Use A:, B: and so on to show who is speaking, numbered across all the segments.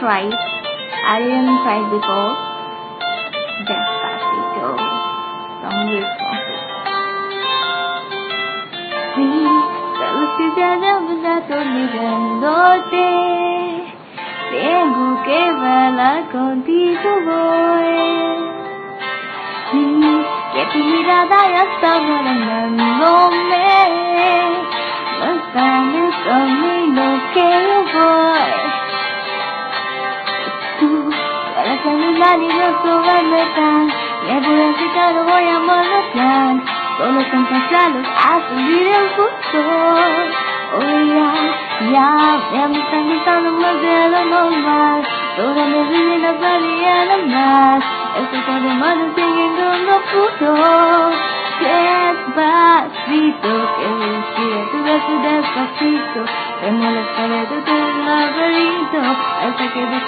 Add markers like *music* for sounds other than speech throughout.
A: try it. I didn't try before. Despacito. Some responses. Sí, sabes que ya no me mirándote. Tengo que bailar contigo hoy. Sí, que tu mirada ya está ganándome. Y no sobrarme Me voy a quitar, voy a monotlar. Solo con pensarlos a subir el futuro. Oh, ya, ya, ya me están gritando más de lo normal. Toda mi vida no valía nada más. Estoy con manos siguiendo no pudo. Despacito, que respira tu beso despacito. Te molesta de tu laberinto. Hasta que de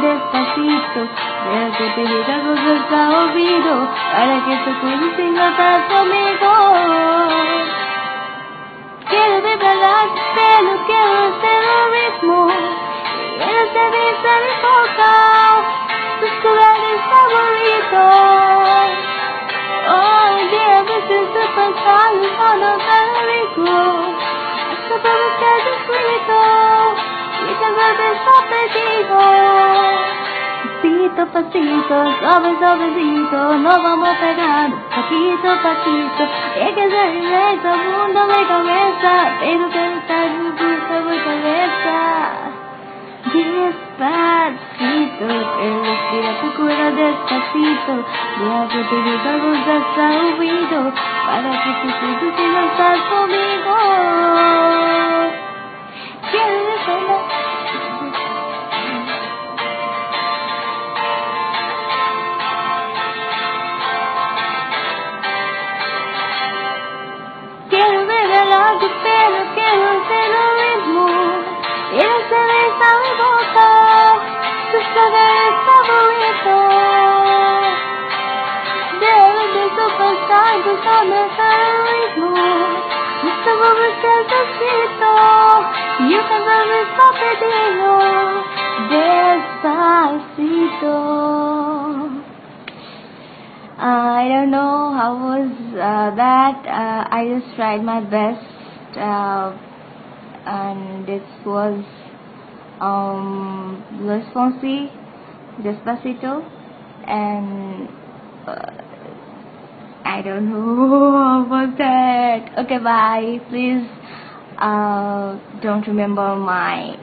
A: despacito. Deja que te diga cosas a oído. Para que te cuides y no estás conmigo. Quiero de verdad, pero quiero hacer lo mismo. Quiero saber, saber poco tus colores favoritos. Hoy día a veces de pensar en todo tan rico. Hasta para cantar despacito. Pasito, pasito, suave, suavecito, nos vamos pegando, poquito a poquito. Es que se regresa, mundo de cabeza, pero que está en mi cabeza. Despacito, respira tu cuerpo despacito, deja que te diga cosas al oído, para que tú sientas I don't know how was uh, that. Uh, I just tried my best, uh, and this was um, Luis Fonsi, Despacito, and uh, I don't know *laughs* was that. Okay, bye. Please uh, don't remember my